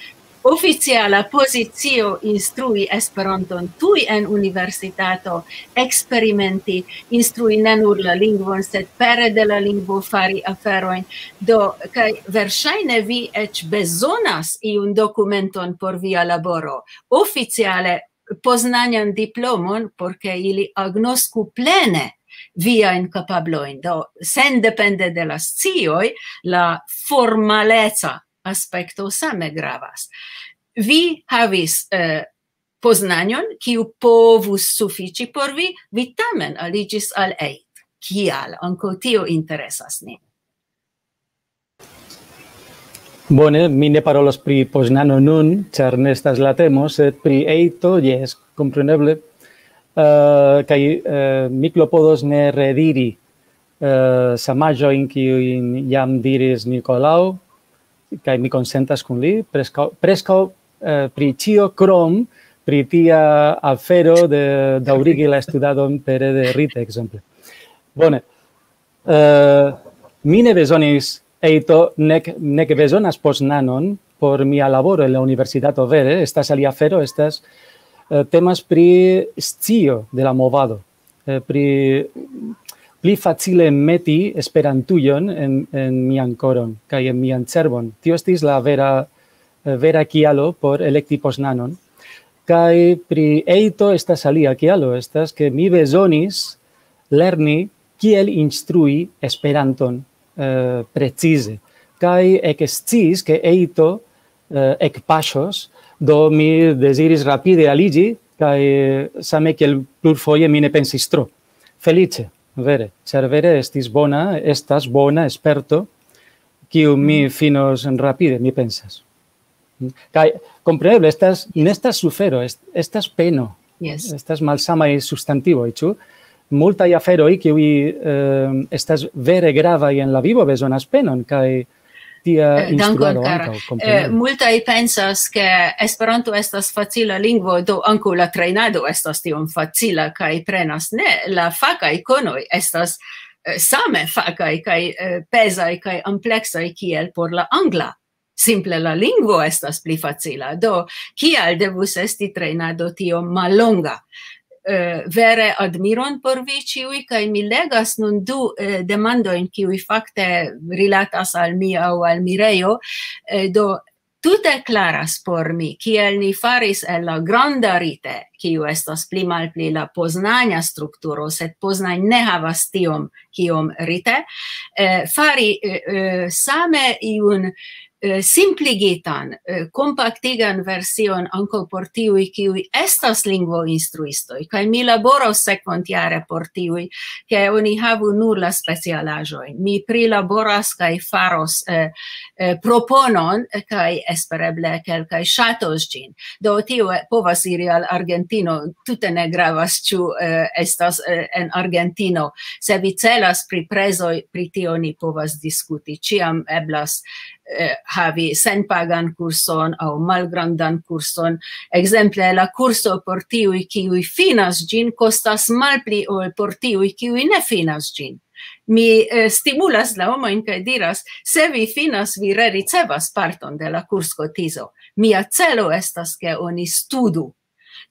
oficiala posizio instrui Esperanton tui en universitato, experimenti, instrui ne nur la lingvon, sed pere de la lingvo fari aferoin. Do, kai versaine vi ec bezonas iun dokumenton por via laboro. Oficiale poznanian diplomon, porque ili agnosku plene via incapabloin. Do, sen depende de las scioi, la formalezza aspecto same gravas. Vi havis eh, poznanion, kiu povus sufici por vi, vi tamen aligis al eit. Kial? Anco tio interesas ni.
Bone, mi ne parolos pri poznano nun, char nestas la temo, sed pri eito, yes, compreneble, Uh, eh, kai uh, eh, mi ne rediri eh, uh, samaĵojn kiujn jam diris Nicolau, kai mi consentas kun li presco preskaŭ eh, pri tio krom pri tia afero de daurigi la en pere de rite exemple Bone. eh, mi ne besonis eito nec, nec pos posnanon por mia laboro en la universitato vere, estas alia afero, estas eh, temas pri scio de la movado, eh, pri pli facile meti esperantujon en, en mian coron kaj en mian cerbon. Tio estis la vera, eh, vera kialo por elekti posnanon. Kai pri eito estas alia kialo, estas ke mi bezonis lerni kiel instrui esperanton eh, precize. Kai ekesciis ke eito eh, ekpaŝos, do mi deziris rapide aligi, kai same kiel plurfoje mi ne pensis tro. Felice! Vere, cer vere estis bona, estas bona esperto, kiu mi finos rapide, mi pensas. Kai, compreneble, estas, nestas sufero, estas peno,
yes.
estas malsama e substantivo, ichu, multa aferoi kiu eh, estas vere grava en la vivo bezonas penon, kai, tia eh, instruado ankaŭ
eh, multaj pensas ke Esperanto estas facila lingvo do ankaŭ la trejnado estas tiom facila kaj prenas. Ne la fakaj konoj estas eh, same fakaj kaj eh, pezaj kaj ampleksaj kiel por la angla. Simple la lingvo estas pli facila. Do kial devus esti trejnado tiom mallonga? Eh, vere admiron por vi ciui, kai mi legas nun du eh, demandoin kiui fakte rilatas al mi au al mireio, eh, do tute claras por mi, kiel ni faris el la granda rite, kiu estas pli mal pli la poznania strukturo, sed poznań ne havas tiom, kiom rite, eh, fari eh, eh same iun Eh, simpligitan, eh, compactigan version anco por tiui kiui estas lingvo instruistoi, kai mi laboro secondiare por tiui, che oni havu nur la specialajoi. Mi prilaboras kai faros eh, eh, proponon, eh, kai espereble kelkai shatos gin. Do tio povas iri al Argentino, tute ne gravas ciu eh, estas eh, en Argentino. Se vi celas pri prezoi, pri tio ni povas discuti. Ciam eblas eh, havi senpagan kurson au malgrandan kurson. Exemple, la kurso por tiui kiui finas gin costas malpli ol por tiui kiui ne finas gin. Mi eh, stimulas la homoin kai diras, se vi finas, vi re ricevas parton de la kurskotizo. Mia celo estas, ke oni studu.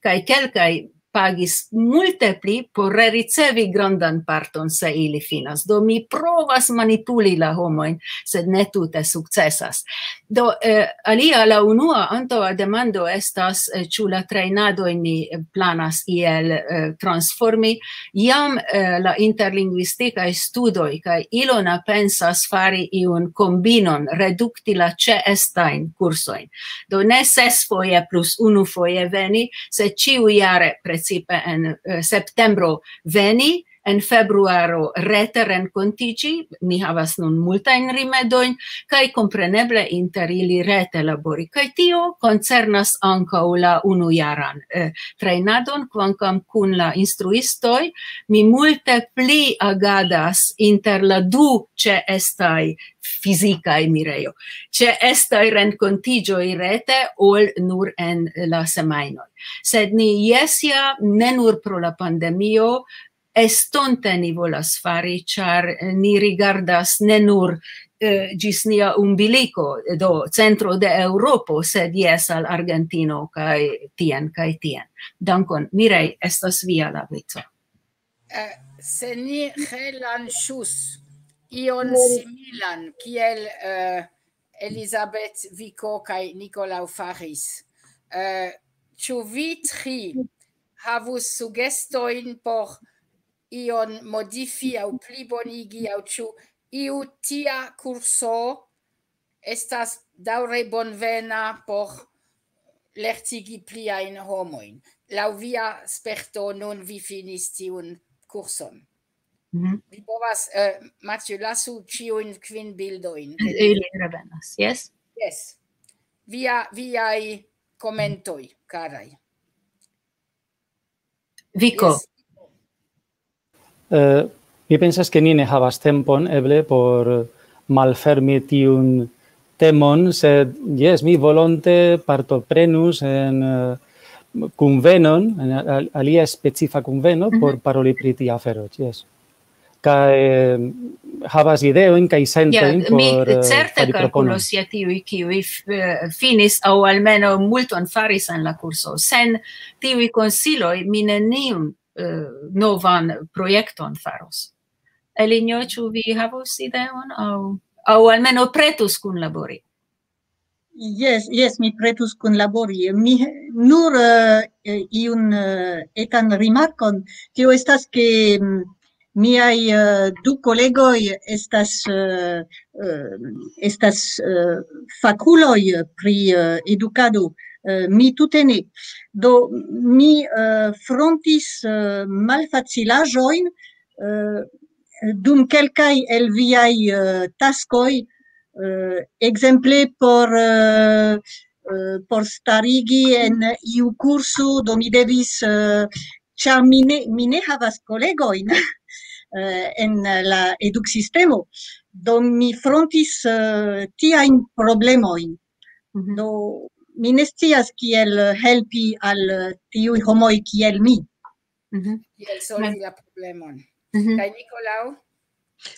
Kai kelkaj pagis multe pli por rericevi grandan parton se ili finas. Do mi provas manipuli la homoin, sed ne tute successas. Do eh, alia la unua antoa demando estas eh, ĉu la trejnado ni planas iel eh, transformi jam eh, la interlingvistikaj studoj kaj Ilona pensas fari iun kombinon, redukti la ĉeestajn kursojn. Do ne ses foje plus unu foje veni, se ĉiujare pre CPN eh, septembro veni, en februaro rete renkontigi, ni havas nun multajn rimedojn, kaj kompreneble inter ili rete labori. Kaj tio koncernas ankaŭ la unujaran eh, trejnadon, kvankam kun la instruistoj mi multe pli agadas inter la du ĉe estaj fisica e mireo. Ce esta i rencontigio i rete ol nur en la semainoi. Sed ni jesia ne nur pro la pandemio estonte ni volas fari, char eh, ni rigardas ne nur eh, gis nia umbilico, eh, do centro de Europo, sed jes al Argentino, kai tien, kai tien. Dankon, Mirei, estas via la vico.
Uh, se ni helan shus ion similan, kiel uh, Elisabeth Vico kai Nicolau Faris, uh, ciu vi tri havus sugestoin por ion modifi au plibonigi au ciu iu tia curso estas daure bonvena por lertigi pliain homoin. Lau via sperto nun vi finis tiun curson. Mm -hmm. Vi povas, eh, uh, Mathieu, lasu ciuin quin bildoin.
Ili revenas, yes?
Yes. Via, viai commentoi, carai.
Vico, yes
eh, mi pensas que ni ne havas tempon eble por malfermi tiun temon, sed yes, mi volonte partoprenus en eh, uh, convenon, en alia specifa conveno, mm -hmm. por paroli pri afero, yes. Kai eh, havas ideoin kai sentojn
yeah,
por
mi certe uh, kalkulos je tiuj eh, finis aŭ almeno multon faris en la curso. sen tiuj consilo mi neniun Eh, novan projekton faros. Elinjo, ĉu vi havos ideon aŭ aŭ almeno pretus kunlabori?
Yes, yes, mi pretus kunlabori. Mi nur uh, iun uh, etan rimarkon, tio estas ke mm, miai uh, du kolegoj estas uh, uh, estas uh, fakuloj pri uh, edukado uh, mi tutene. ne Do mi uh, frontis uh, malfacilajoin uh, dum kelkai el viaj uh, taskoj uh, ekzemple por uh, uh, por starigi en iu cursu do mi devis uh, ĉar mine mine havas uh, en la eduksistemo do mi frontis uh, tiajn problemojn mm -hmm. do mi ne scias kiel helpi al tiu homoi kiel mi.
Mm -hmm. Kiel solvi la problemon. Mm -hmm. Kaj Nikolao?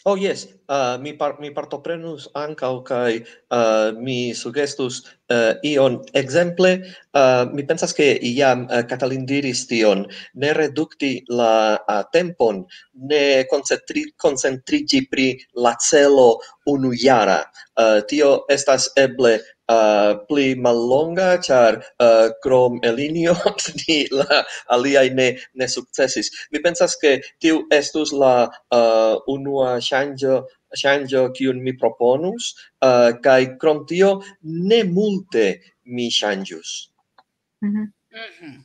Oh yes, uh, mi par mi partoprenus ankaŭ kaj uh, mi sugestus uh, ion ekzemple uh, mi pensas ke iam uh, Catalin diris tion ne redukti la uh, tempon ne concentri concentrigi pri la celo unujara uh, tio estas eble uh, pli mallonga, char uh, krom Elinio ni la aliaj ne, ne sukcesis. Mi pensas, ke tiu estus la uh, unua ŝanĝo ŝanĝo kiun mi proponus, uh, kai krom tio ne multe mi ŝanĝus.
Mm -hmm. mm -hmm.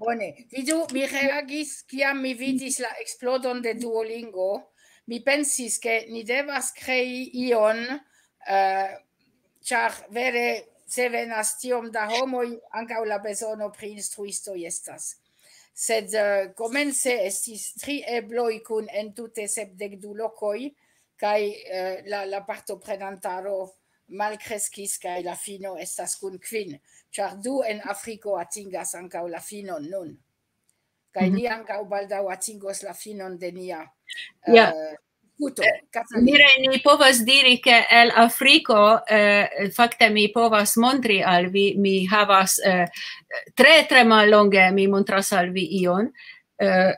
Bone, vidu, mi reagis kiam mi vidis la explodon de Duolingo, mi pensis che ni devas crei ion uh, char vere se venas tiom da homo ankaŭ la bezono pri instruisto estas. Sed uh, komence estis tri ebloj kun entute sepdek du lokoj kaj uh, la, la partoprenantaro malkreskis kaj la fino estas kun kvin, char du en Afriko atingas ankaŭ la finon nun. Kaj mm -hmm. ni ankaŭ baldaŭ atingos la finon de nia uh, eh, yeah. Puto, eh,
mire, ni povas diri che el Africo, eh, facte mi povas montri al vi, mi havas eh, tre tre mallonge mi montras al vi ion, eh,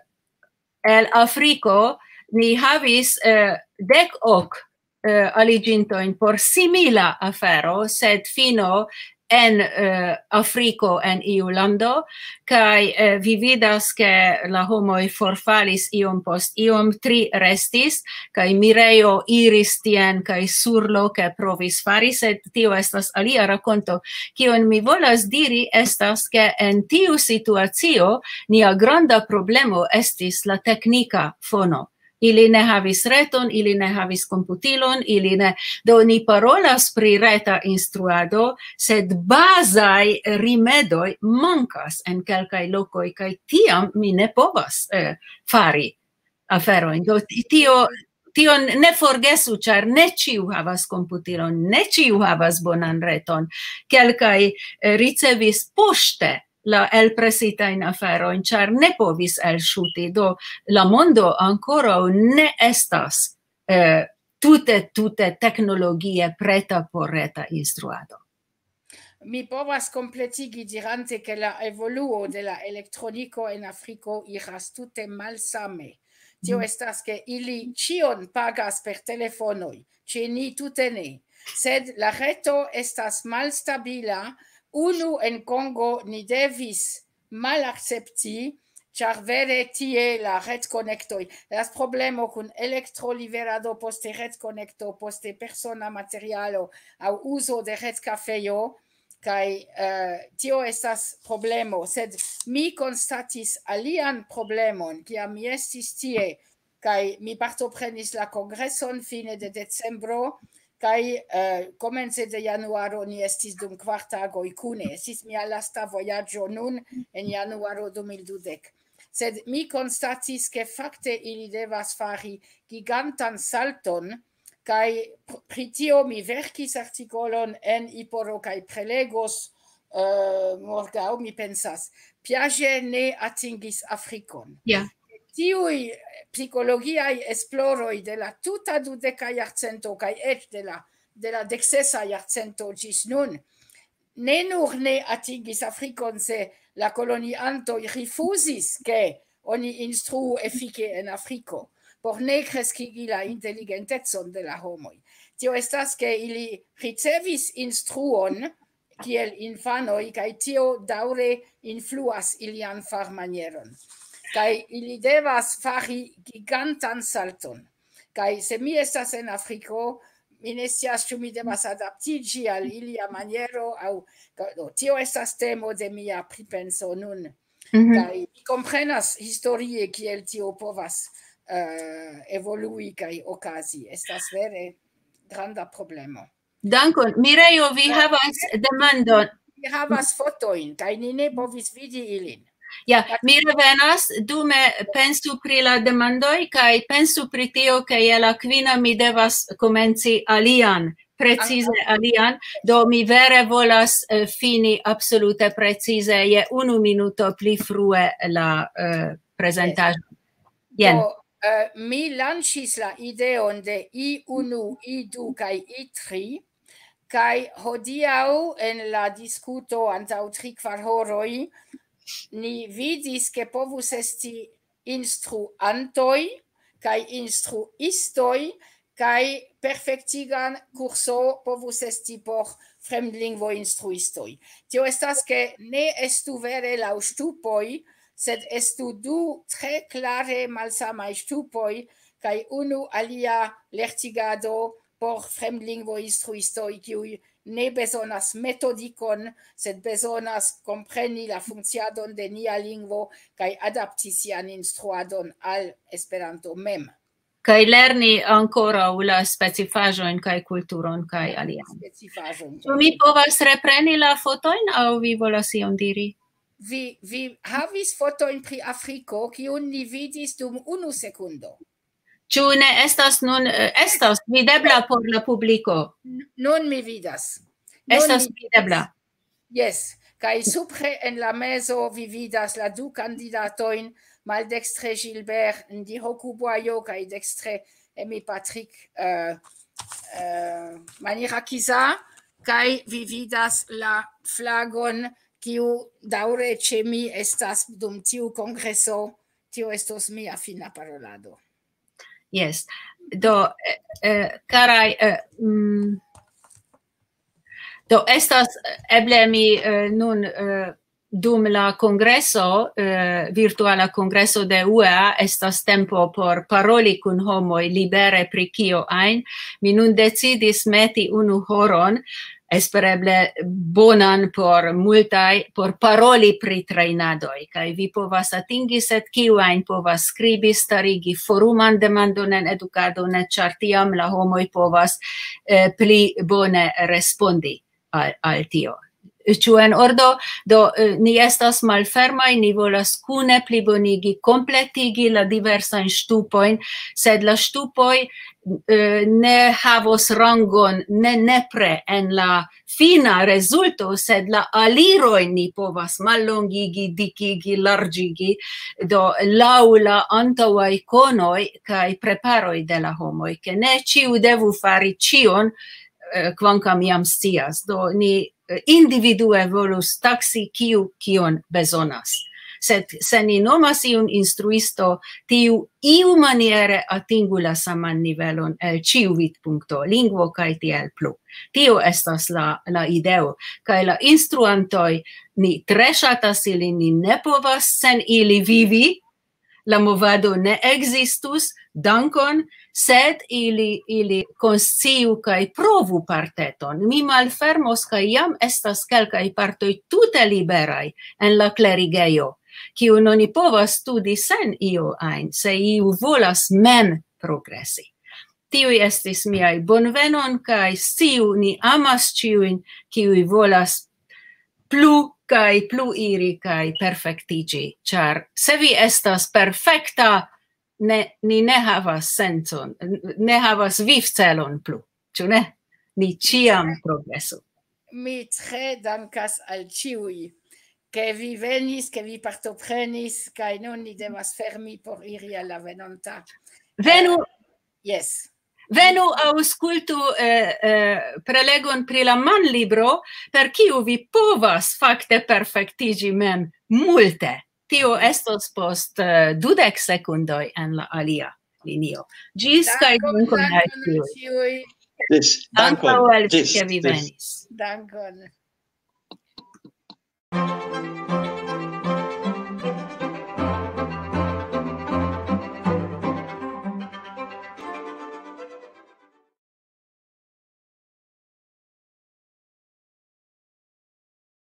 el Africo ni havis eh, dec hoc eh, aligintoin por simila afero, sed fino en uh, Afriko en iu lando kaj uh, eh, vi vidas ke la homoj forfalis iom post iom tri restis kaj Mirejo iris tien kaj surloke provis fari sed tio estas alia rakonto. Kion mi volas diri estas ke en tiu situacio nia granda problemo estis la teknika fono. Ili ne havis reton, ili ne havis computilon, ili ne... Do ni parolas pri reta instruado, sed bazai rimedoi mancas en kelkaj locoi, kai tiam mi ne povas eh, fari aferoin. Do tio tio ne forgesu, char ne ciu havas computilon, ne ciu havas bonan reton. Kelkai ricevis poste la el presita in afero in char ne povis el shuti do la mondo ancora ne estas eh, tutte tutte tecnologie preta por reta instruado
mi povas completigi dirante che la evoluo de la electronico en Africo iras tutte malsame. Tio mm. estas che ili cion pagas per telefonoi, ce ni tute ne. Sed la reto estas malstabila unu en Congo ni devis malaccepti, char vere tie la red connectoi las problemo kun electroliverado poste red connecto poste persona materialo au uso de red cafeio kai uh, eh, tio estas problemo. Sed mi constatis alian problemon kia mi estis tie kai mi partoprenis la congresson fine de decembro kai eh, comence de januaro ni estis dum quartagoi cune. Estis mia lasta voyaggio nun en januaro 2012 sed mi constatis che facte ili devas fari gigantan salton kai pritio mi verkis articolon en iporo kai prelegos eh, uh, morgau mi pensas Piaget ne atingis Afrikon.
Yeah
tiui eh, psicologiai esploroi de la tuta dudeca iarcento cae et de la, de la dexesa iarcento gis nun, ne nur ne atingis Africon se la coloniantoi rifusis che oni instru effice en Africo, por ne crescigi la intelligentezon de la homoi. Tio estas che ili ricevis instruon kiel infanoi, cae tio daure influas ilian far manieron kai ili devas fari gigantan salton. Kai se mi estas en Afriko, mi ne scias ĉu mi devas adaptiĝi al ilia maniero aŭ do, tio estas temo de mia pripenso nun. Mm -hmm. Mi komprenas historie kiel tio povas uh, evolui kai okazi. Estas vere granda problemo.
Dankon. Mirejo, vi havas demandon.
Vi havas fotoin, kai ni ne povis vidi ilin.
Ja, mi revenas, dume pensu pri la demandoi, kaj pensu pri tio, ke je la kvina mi devas komenci alian precize alian, do mi vere volas uh, fini absolute precize je unu minuto pli frue la uh, presentaggio.
Jen. Do, uh, mi lanĉis la ideon de I1, I2 kaj I3 kaj hodiaŭ en la diskuto antau tri kvar horoi, Ni vidis, che povus esti instruantoi, kai instruistoi, kai perfectigan curso povus esti por fremdlingvo instruistoi. Tio estas che ne estu vere la stupoi, sed estu du tre clare malsamai stupoi, kai unu alia lertigado por fremdlingvo instruistoi, kiu ne besonas metodikon, sed besonas compreni la funkciadon de nia lingvo kaj adapti sian instruadon al Esperanto mem.
Kaj lerni ancora la specifaĵojn kaj kulturon kaj alian.
Specifaĵojn.
So, mi povas repreni la fotojn aŭ vi volas ion diri?
Vi, vi havis fotojn pri Afriko, kiun ni vidis dum unu sekundo.
Ĉu ne estas nun eh, estas videbla por la publiko?
Nun mi vidas.
Nun estas mi videbla.
Yes, kaj supre en la mezo vi vidas la du kandidatojn maldextre Gilbert Ndihoku Boyo kaj dextre Emi Patrick eh, eh, uh, uh, Manirakiza kaj vi vidas la flagon kiu daure ce mi estas dum tiu congreso, tio estos mia fina parolado.
Yes. Do eh, carai eh, mm, do estas eble mi eh, nun eh, dum la congresso eh, virtuala congresso de UEA estas tempo por paroli kun homoj libere pri kio ajn mi nun decidis meti unu horon espereble bonan por multai por paroli pri trainadoi kai vi povas atingi sed kiu ein povas skribi starigi foruman demandon en edukado ne chartiam la homoj povas eh, pli bone respondi al, al tio ĉu en ordo? Do eh, ni estas malfermaj ni volas kune plibonigi kompletigi la diversajn ŝtupojn sed la ŝtupoj eh, ne havos rangon ne nepre en la fina rezulto sed la aliroj ni povas mallongigi dikigi largigi do laŭ la antaŭaj konoj kaj preparoj de la homoj ke ne ĉiu devu fari ĉion eh, kvankam jam scias. Do ni individue volus taxi kiu kion bezonas. Sed se ni nomas iun instruisto, tiu iu maniere atingu la saman nivelon el ciu vidpunkto, lingvo kaj tiel plu. Tio estas la, la ideo, kaj la instruantoj ni tre shatas ili, ni ne povas sen ili vivi, la movado ne existus, dankon, sed ili ili konsciu kai provu parteton. Mi malfermos kai jam estas kelkai partoi tute liberai en la klerigejo, kiu oni povas studi sen io ein se iu volas mem progresi. Tiui estis miai bonvenon, kai siu ni amas ciuin, kiui volas plu kai plu iri kai perfectigi char se vi estas perfecta ne, ni ne havas senson, ne havas viv celon plu, ĉu ne? Ni ciam progresu.
Mi tre dankas al ciui, che vi venis, che vi partoprenis, kai non ni devas fermi por iri alla venonta.
Venu! Uh,
yes.
Venu auscultu eh, eh, prelegon pri la man libro, per kiu vi povas fakte perfektigi mem multe tio estos post uh, dudek sekundoj en la alia linio. Gis kaj dankon al
tiuj. Gis, dankon.
Dankon al vi venis.
Dankon.